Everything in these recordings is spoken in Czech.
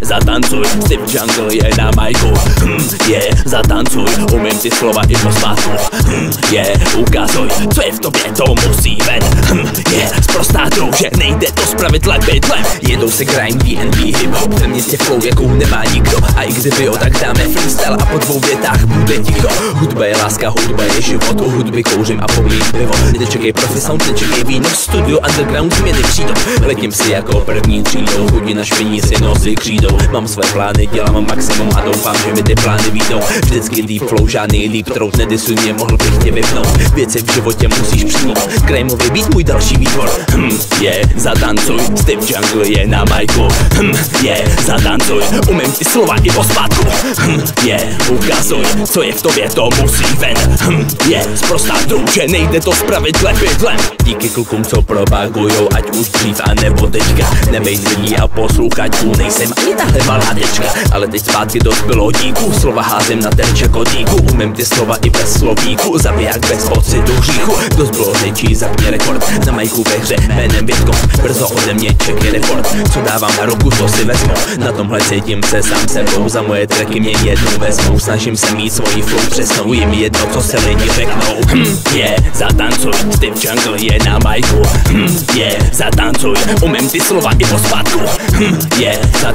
Zatancuj Steve Jungle je na majku. Hm, Je, zatancuj, umím ty slova i po spátku. Hm, Je, ukazuj, co je v tobě, to musí ven. Hm, Je, zprostá že nejde to spravit lepidlem Jedou se grind, DNB, hip-hop, ve městě flow, jakou nemá nikdo. A i kdyby jo, tak dáme freestyle a po dvou větách bude ticho. Hudba je láska, hudba je život, u hudby kouřím a pomím pivo. Nečekej profi sound, nečekej víno, studio underground změny přijdou Letím si jako první třídou, chudí na špiní si křídou Mám své plány, dělám maximum a doufám, že mi ty plány výjdou Vždycky deep flow, žádný líp trout, nedisuj mě, mohl bych tě vypnout. Věci v životě musíš přijmout, Kramový být můj další výtvor. Hm, je, zatancuj, Steve Jungle je na majku. Hm, je, zatancuj, umím ty slova i pospátku hm, je, ukazuj, co je v tobě, to musí ven. Hm, je, zprostá že nejde to spravit lepidlem Díky klukům, co propagujou, ať už dřív a nebo teďka. Nebej lidí a posluchačů, nejsem ani tahle baládečka Ale teď zpátky do bylo díku, slova házím na terče kotíku Umím ty slova i bez slovíku, zabiják bez pocitu hříchu. Kdo zbylo řečí, zapně rekord, na majku ve hře jménem Bitcoin Brzo ode mě čeky rekord, co dávám na roku, to si vezmu. Na tomhle cítím se sám sebou, za moje tracky mě jednou vezmou Snažím se mít svoji flow přesnou, jim jedno, co se lidi řeknou. Hm, yeah, zatancuj, Steve Jungle je na majku. Hm, yeah, zatancuj, umím ty slova i po spátku hm, yeah, zatancuj,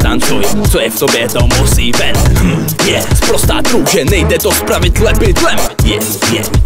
co je v tobě, to musí ven hm, yeah, zprostá že nejde to spravit lepidlem. Yeah, yeah, yeah,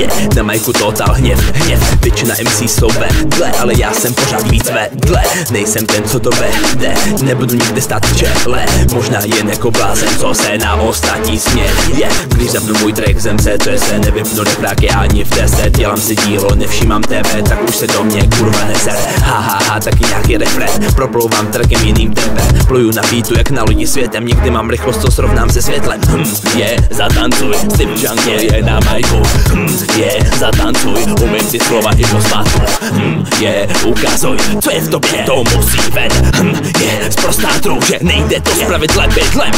yeah, na majku total hněv, hněv, většina MC jsou vedle, ale já jsem pořád víc vedle Nejsem ten, co to vede, nebudu nikdy stát v čele. Možná jen jako blázen, co se na ostatní směje. Yeah, Když zapnu můj track, zem se se nevypnu repráky ani v deset. Dělám si dílo, nevšímám tebe, tak už se do mě kurva neser Ha ha ha, taky nějaký refren, proplouvám trackem jiným tempem. Pluju na beatu jak na lodi světem, někdy mám rychlost, co srovnám se světlem. Hm, Je, zatancuj, Steve Jungle je na majku. Hm, Je, yeah, zatancuj, umím ty slova i po spátku hm, Je, yeah, ukazuj, co je v tobě, to musí ven hm, Je, yeah, zprostá že nejde to spravit lepidlem